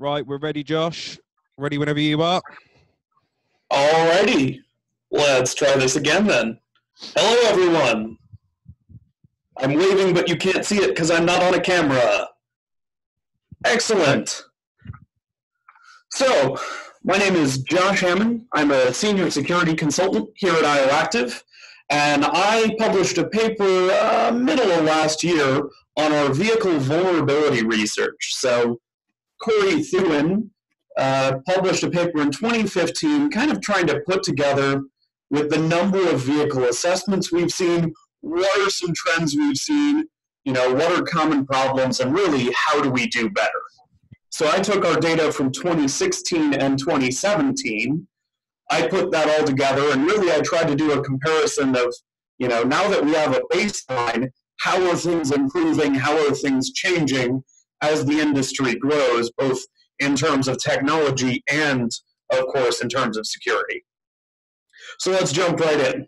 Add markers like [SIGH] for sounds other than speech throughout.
Right, we're ready, Josh. Ready whenever you are. Alrighty, let's try this again then. Hello, everyone. I'm waving, but you can't see it because I'm not on a camera. Excellent. So, my name is Josh Hammond. I'm a senior security consultant here at IOActive, and I published a paper uh, middle of last year on our vehicle vulnerability research. So, Corey Thuen uh, published a paper in 2015, kind of trying to put together with the number of vehicle assessments we've seen, what are some trends we've seen, you know, what are common problems, and really, how do we do better? So I took our data from 2016 and 2017. I put that all together, and really, I tried to do a comparison of, you know, now that we have a baseline, how are things improving? How are things changing as the industry grows, both in terms of technology and, of course, in terms of security? So let's jump right in.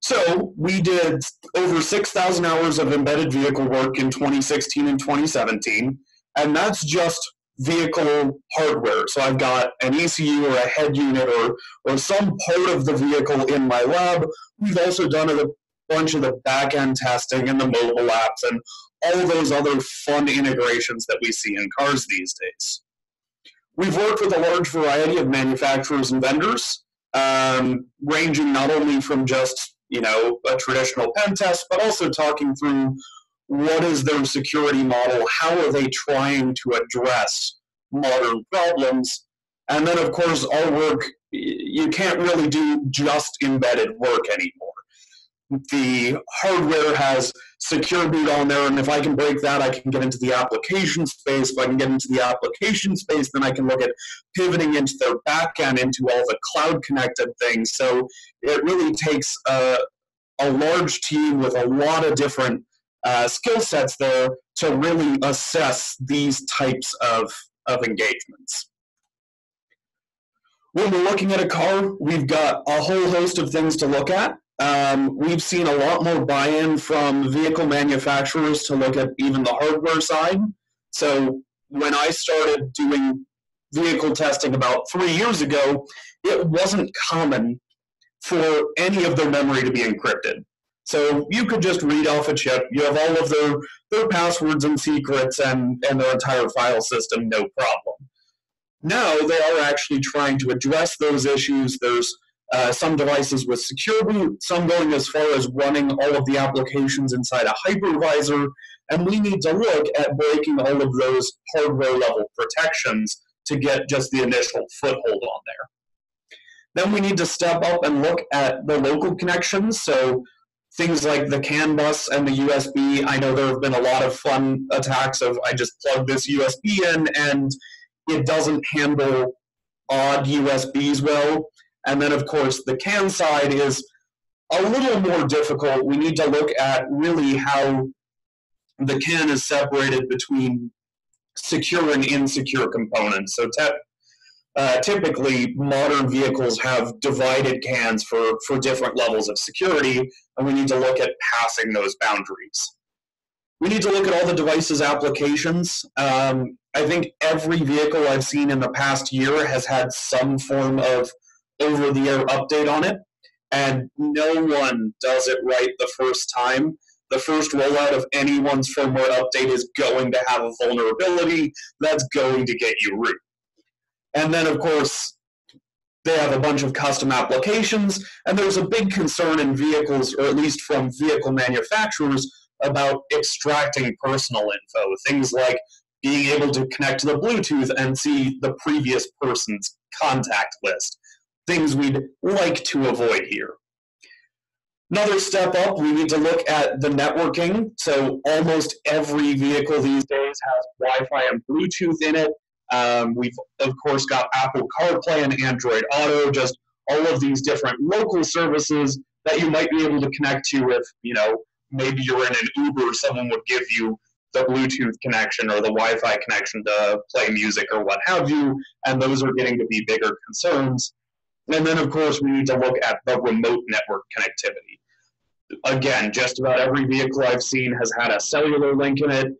So we did over 6,000 hours of embedded vehicle work in 2016 and 2017, and that's just vehicle hardware. So I've got an ECU or a head unit or, or some part of the vehicle in my lab. We've also done a bunch of the back-end testing and the mobile apps and all those other fun integrations that we see in cars these days. We've worked with a large variety of manufacturers and vendors, um, ranging not only from just you know a traditional pen test, but also talking through what is their security model, how are they trying to address modern problems, and then of course our work you can't really do just embedded work anymore the hardware has secure boot on there, and if I can break that, I can get into the application space. If I can get into the application space, then I can look at pivoting into their backend, into all the cloud connected things. So it really takes a, a large team with a lot of different uh, skill sets there to really assess these types of, of engagements. When we're looking at a car, we've got a whole host of things to look at. Um, we've seen a lot more buy-in from vehicle manufacturers to look at even the hardware side. So when I started doing vehicle testing about three years ago, it wasn't common for any of their memory to be encrypted. So you could just read off a chip. You have all of their, their passwords and secrets and, and their entire file system, no problem. Now they are actually trying to address those issues. There's uh, some devices with secure boot, some going as far as running all of the applications inside a hypervisor, and we need to look at breaking all of those hardware level protections to get just the initial foothold on there. Then we need to step up and look at the local connections. So things like the CAN bus and the USB. I know there have been a lot of fun attacks of I just plug this USB in and it doesn't handle odd USBs well. And then, of course, the CAN side is a little more difficult. We need to look at really how the CAN is separated between secure and insecure components. So te- uh, typically, modern vehicles have divided CANs for, for different levels of security, and we need to look at passing those boundaries. We need to look at all the device's applications. Um, I think every vehicle I've seen in the past year has had some form of over the air update on it, and no one does it right the first time. The first rollout of anyone's firmware update is going to have a vulnerability that's going to get you root. And then, of course, they have a bunch of custom applications, and there's a big concern in vehicles, or at least from vehicle manufacturers, about extracting personal info. Things like being able to connect to the Bluetooth and see the previous person's contact list things we'd like to avoid here. Another step up, we need to look at the networking. So almost every vehicle these days has Wi-Fi and Bluetooth in it. Um, we've of course got Apple CarPlay and Android Auto, just all of these different local services that you might be able to connect to if, you know, maybe you're in an Uber, someone would give you the Bluetooth connection or the Wi-Fi connection to play music or what have you, and those are getting to be bigger concerns. And then, of course, we need to look at the remote network connectivity. Again, just about every vehicle I've seen has had a cellular link in it.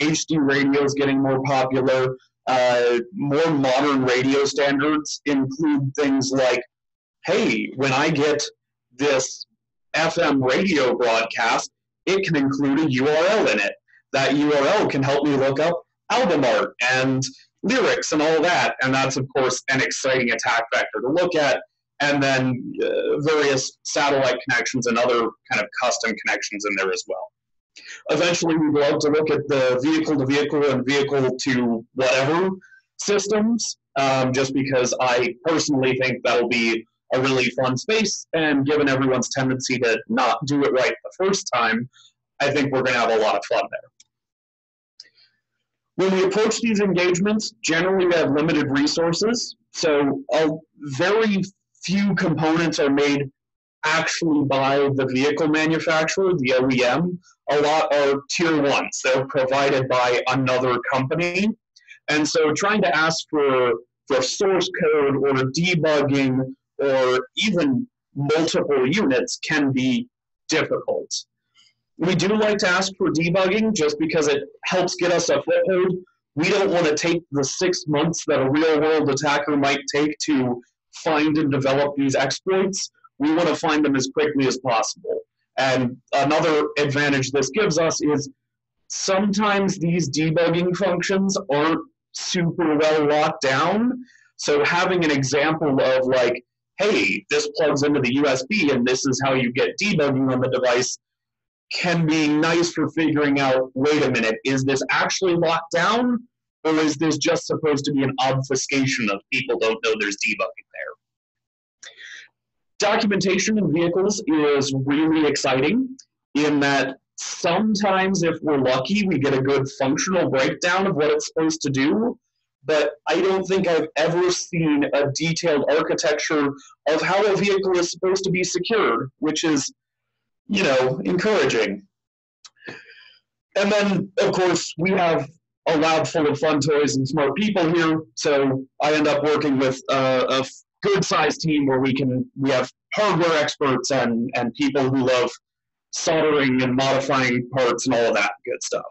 HD radio is getting more popular. uh, more modern radio standards include things like, hey, when I get this FM radio broadcast, it can include a URL in it. That URL can help me look up album art and lyrics and all that. And that's, of course, an exciting attack vector to look at. And then uh, various satellite connections and other kind of custom connections in there as well. Eventually, we'd love to look at the vehicle to vehicle and vehicle to whatever systems, um, just because I personally think that'll be a really fun space. And given everyone's tendency to not do it right the first time, I think we're going to have a lot of fun there. When we approach these engagements, generally we have limited resources, so a very few components are made actually by the vehicle manufacturer, the OEM. A lot are tier ones. They're provided by another company. And so trying to ask for, for source code or debugging or even multiple units can be difficult. We do like to ask for debugging just because it helps get us a foothold. We don't want to take the six months that a real world attacker might take to find and develop these exploits. We want to find them as quickly as possible. And another advantage this gives us is sometimes these debugging functions aren't super well locked down. So having an example of like, hey, this plugs into the USB and this is how you get debugging on the device can be nice for figuring out, wait a minute, is this actually locked down? Or is this just supposed to be an obfuscation of people don't know there's debugging there? Documentation in vehicles is really exciting in that sometimes if we're lucky, we get a good functional breakdown of what it's supposed to do. But I don't think I've ever seen a detailed architecture of how a vehicle is supposed to be secured, which is, you know, encouraging. And then, of course, we have a lab full of fun toys and smart people here, so I end up working with a good sized team where we can we have hardware experts and and people who love soldering and modifying parts and all of that good stuff.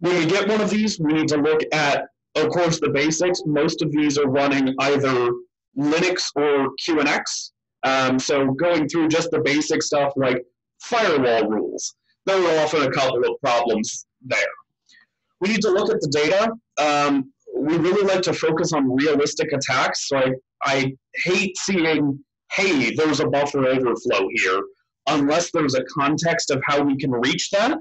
When we get one of these, we need to look at, of course, the basics. Most of these are running either Linux or QNX. Um, so going through just the basic stuff like firewall rules, there are often a couple of problems there. We need to look at the data. Um, we really like to focus on realistic attacks. So I, I hate seeing hey, there's a buffer overflow here, unless there's a context of how we can reach that.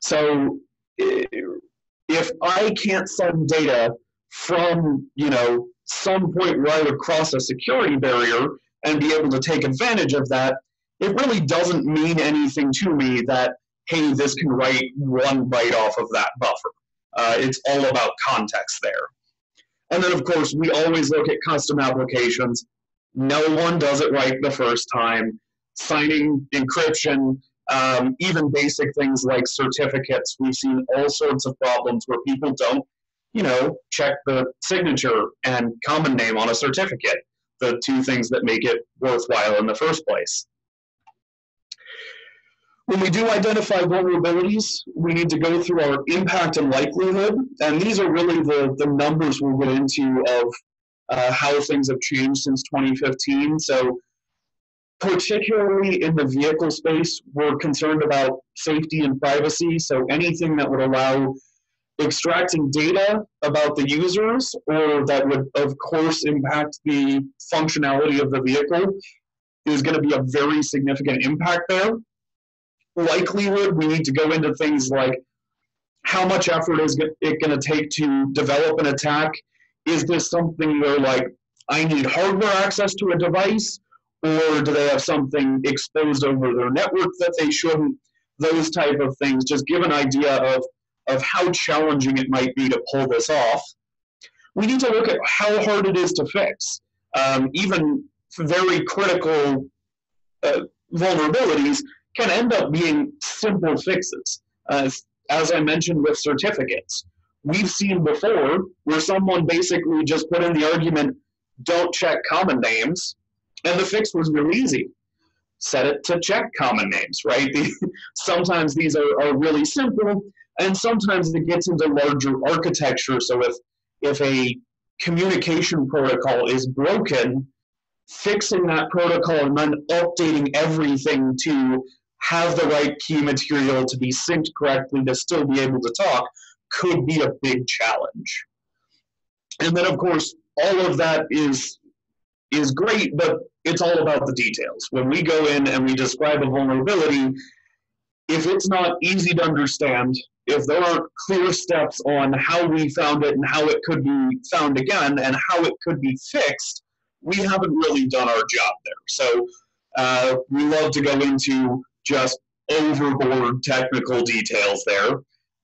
So if I can't send data from, you know, some point right across a security barrier and be able to take advantage of that, it really doesn't mean anything to me that, hey, this can write one byte off of that buffer. Uh, it's all about context there. And then, of course, we always look at custom applications. No one does it right the first time. Signing, encryption, um, even basic things like certificates. We've seen all sorts of problems where people don't, you know, check the signature and common name on a certificate, the two things that make it worthwhile in the first place. When we do identify vulnerabilities, we need to go through our impact and likelihood, and these are really the, the numbers we'll get into of uh, how things have changed since 2015. So, particularly in the vehicle space, we're concerned about safety and privacy. So, anything that would allow extracting data about the users or that would, of course, impact the functionality of the vehicle is going to be a very significant impact there. Likelihood, we need to go into things like how much effort is it going to take to develop an attack is this something where like I need hardware access to a device, or do they have something exposed over their network that they shouldn't? Those type of things. Just give an idea of of how challenging it might be to pull this off. We need to look at how hard it is to fix. Um, even very critical uh, vulnerabilities can end up being simple fixes. As I mentioned with certificates, we've seen before where someone basically just put in the argument, don't check common names, and the fix was real easy. Set it to check common names, right? [LAUGHS] Sometimes these are, are really simple, And sometimes it gets into larger architecture. So if if a communication protocol is broken, fixing that protocol and then updating everything to have the right key material to be synced correctly to still be able to talk could be a big challenge. And then, of course, all of that is is great, but it's all about the details. When we go in and we describe a vulnerability, if it's not easy to understand, if there aren't clear steps on how we found it and how it could be found again and how it could be fixed, we haven't really done our job there. So uh, we love to go into just overboard technical details there.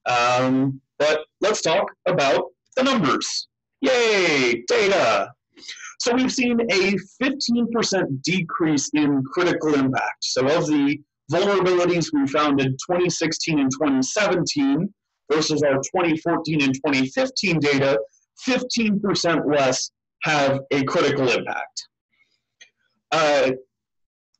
Um, but let's talk about the numbers. Yay, data. So we've seen a 15% decrease in critical impact. So of the vulnerabilities we found in 2016 and 2017 versus our 2014 and 2015 data, 15% less have a critical impact. Uh,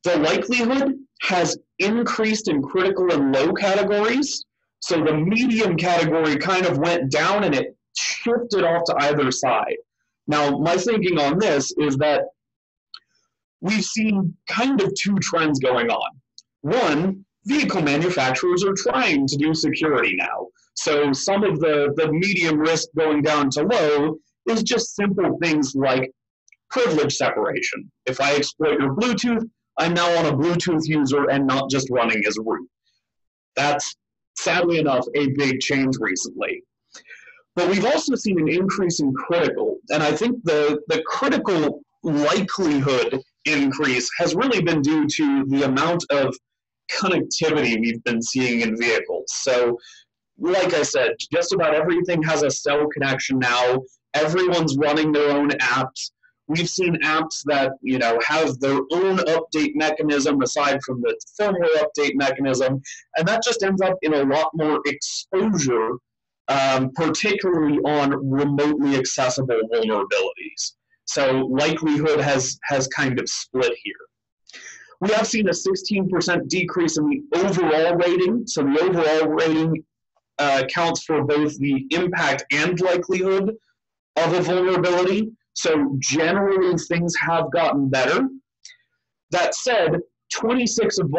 the likelihood has increased in critical and low categories. So the medium category kind of went down and it shifted off to either side. Now, my thinking on this is that we've seen kind of two trends going on. One, vehicle manufacturers are trying to do security now. So some of the, the medium risk going down to low is just simple things like privilege separation. If I exploit your Bluetooth, I'm now on a Bluetooth user and not just running as root. That's sadly enough a big change recently. But we've also seen an increase in critical, and I think the, the critical likelihood increase has really been due to the amount of connectivity we've been seeing in vehicles. So, like I said, just about everything has a cell connection now. Everyone's running their own apps. We've seen apps that you know have their own update mechanism aside from the firmware update mechanism, and that just ends up in a lot more exposure, um, particularly on remotely accessible vulnerabilities. So likelihood has has kind of split here. We have seen a 16% decrease in the overall rating. So the overall rating uh, counts for both the impact and likelihood of a vulnerability. So generally, things have gotten better. That said, 26 of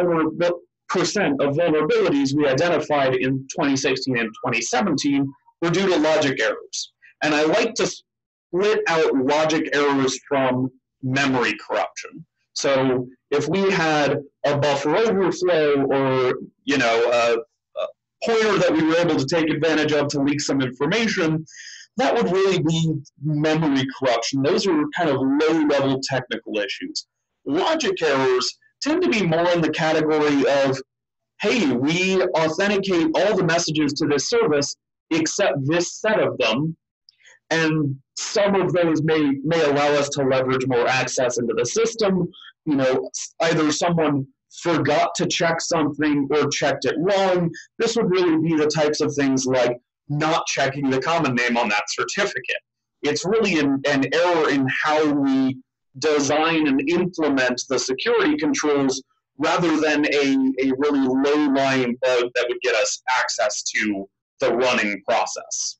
percent of vulnerabilities we identified in 2016 and 2017 were due to logic errors. And I like to split out logic errors from memory corruption. So if we had a buffer overflow or you know a, a pointer that we were able to take advantage of to leak some information, that would really be memory corruption. Those are kind of low level technical issues. Logic errors tend to be more in the category of, hey, we authenticate all the messages to this service except this set of them, and some of those may, may allow us to leverage more access into the system. You know, either someone forgot to check something or checked it wrong. This would really be the types of things like not checking the common name on that certificate. It's really an, an error in how we design and implement the security controls rather than a, a really low-lying bug that would get us access to the running process.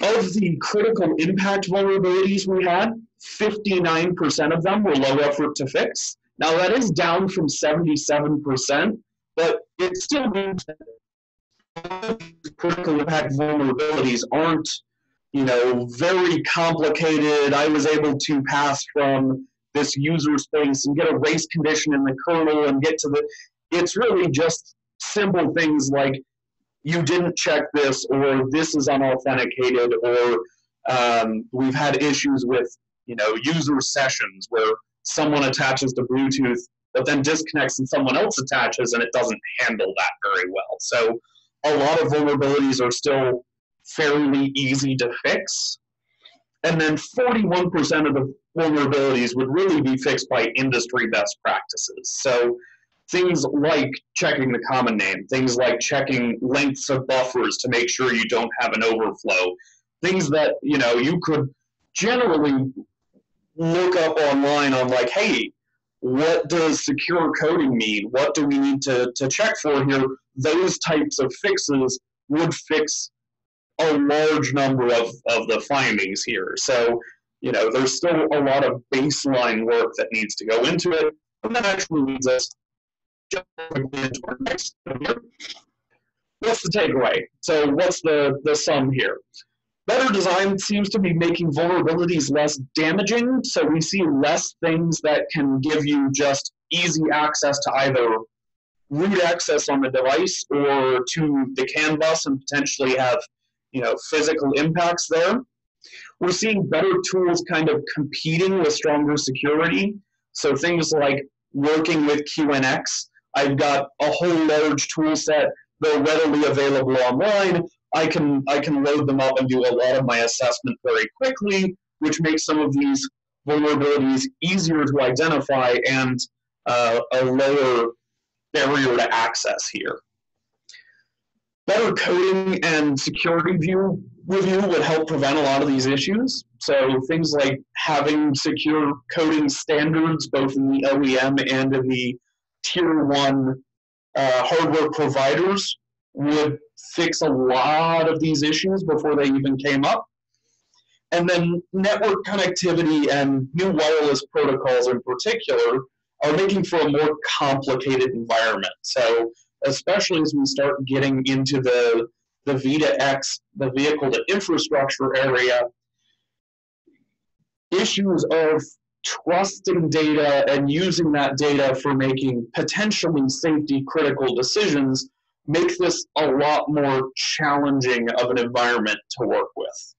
Of the critical impact vulnerabilities we had, 59% of them were low effort to fix. Now that is down from 77%, but it still means that critical impact vulnerabilities aren't, you know, very complicated. I was able to pass from this user space and get a race condition in the kernel and get to the. It's really just simple things like you didn't check this or this is unauthenticated or um, we've had issues with you know user sessions where someone attaches to Bluetooth but then disconnects and someone else attaches and it doesn't handle that very well. So a lot of vulnerabilities are still fairly easy to fix. And then 41% of the vulnerabilities would really be fixed by industry best practices. So things like checking the common name, things like checking lengths of buffers to make sure you don't have an overflow, things that, you know, you could generally look up online on like, hey, what does secure coding mean? What do we need to, to check for here? Those types of fixes would fix a large number of, of the findings here. So, you know, there's still a lot of baseline work that needs to go into it. And that actually leads us into our next. What's the takeaway? So what's the, the sum here? Better design seems to be making vulnerabilities less damaging, so we see less things that can give you just easy access to either root access on the device or to the CAN bus and potentially have you know physical impacts there. We're seeing better tools kind of competing with stronger security. So things like working with QNX. I've got a whole large tool set. They're readily available online. I can I can load them up and do a lot of my assessment very quickly, which makes some of these vulnerabilities easier to identify and uh, a lower barrier to access here. Better coding and security view review would help prevent a lot of these issues. So things like having secure coding standards, both in the OEM and in the tier one uh, hardware providers, would fix a lot of these issues before they even came up. And then network connectivity and new wireless protocols in particular are making for a more complicated environment. So especially as we start getting into the the V2X, the vehicle to infrastructure area, issues of trusting data and using that data for making potentially safety critical decisions make this a lot more challenging of an environment to work with.